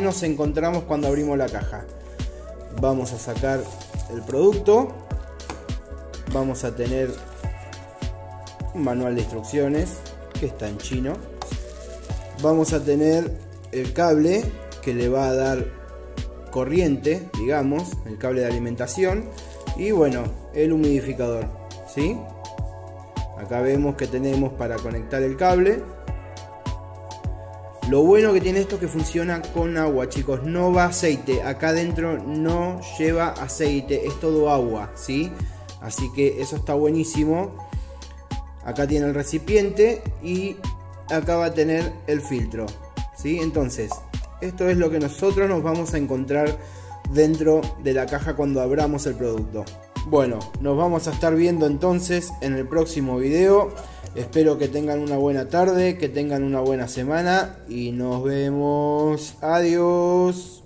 nos encontramos cuando abrimos la caja. Vamos a sacar el producto. Vamos a tener un manual de instrucciones que está en chino. Vamos a tener el cable que le va a dar corriente, digamos, el cable de alimentación y bueno, el humidificador, ¿sí? Acá vemos que tenemos para conectar el cable. Lo bueno que tiene esto es que funciona con agua, chicos. No va aceite. Acá adentro no lleva aceite. Es todo agua, ¿sí? Así que eso está buenísimo. Acá tiene el recipiente y acá va a tener el filtro, ¿sí? Entonces, esto es lo que nosotros nos vamos a encontrar dentro de la caja cuando abramos el producto. Bueno, nos vamos a estar viendo entonces en el próximo video. Espero que tengan una buena tarde, que tengan una buena semana y nos vemos. Adiós.